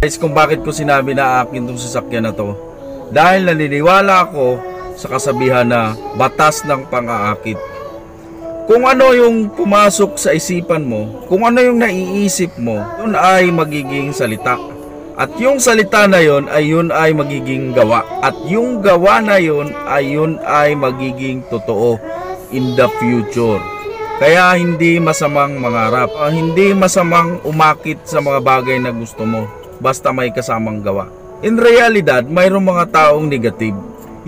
Guys, kung bakit ko sinabi na akin tong sasakyan na to. Dahil naniniwala ako sa kasabihan na batas ng pang-aakit. Kung ano yung pumasok sa isipan mo, kung ano yung naiisip mo, yun ay magiging salita. At yung salita na yun ay yun ay magiging gawa. At yung gawa na yun ay yun ay magiging totoo in the future. Kaya hindi masamang mangarap, ah, hindi masamang umakit sa mga bagay na gusto mo basta may kasamang gawa. In realidad, mayroong mga taong negative.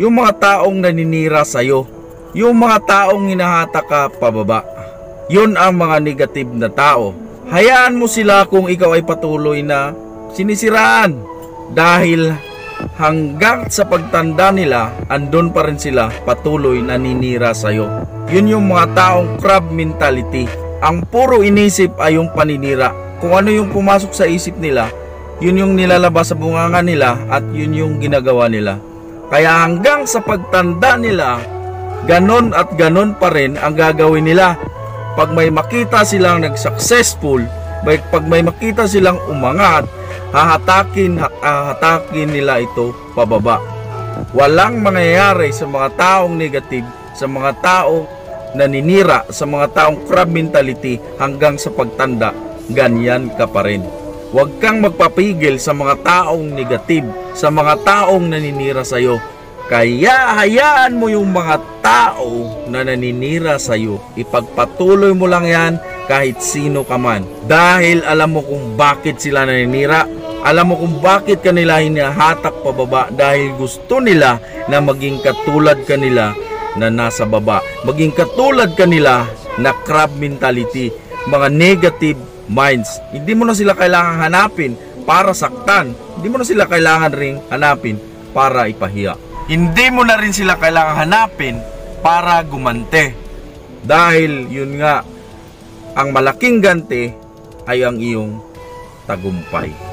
Yung mga taong naninira sa'yo. Yung mga taong hinahata ka pababa. Yun ang mga negative na tao. Hayaan mo sila kung ikaw ay patuloy na sinisiraan. Dahil hanggang sa pagtanda nila, andun pa rin sila patuloy naninira sa'yo. Yun yung mga taong crab mentality. Ang puro inisip ay yung paninira. Kung ano yung pumasok sa isip nila, yun yung nilalabas sa bunganga nila at yun yung ginagawa nila. Kaya hanggang sa pagtanda nila, ganon at ganon pa rin ang gagawin nila. Pag may makita silang nag-successful, pag may makita silang umangat, hahatakin, hahatakin nila ito pababa. Walang mangyayari sa mga taong negative, sa mga tao naninira, sa mga taong crab mentality hanggang sa pagtanda, ganyan ka pa rin. Huwag kang magpapigil sa mga taong negative, sa mga taong naninira sa iyo. Kaya hayaan mo yung mga tao na naninira sa iyo. Ipagpatuloy mo lang yan kahit sino ka man. Dahil alam mo kung bakit sila naninira. Alam mo kung bakit kanila hinahatak pababa dahil gusto nila na maging katulad kanila na nasa baba. Maging katulad kanila na crab mentality, mga negative minds. Hindi mo na sila kailangan hanapin para saktan. Hindi mo na sila kailangan ring hanapin para ipahiya. Hindi mo na rin sila kailangan hanapin para gumante. Dahil yun nga, ang malaking ganti ay ang iyong tagumpay.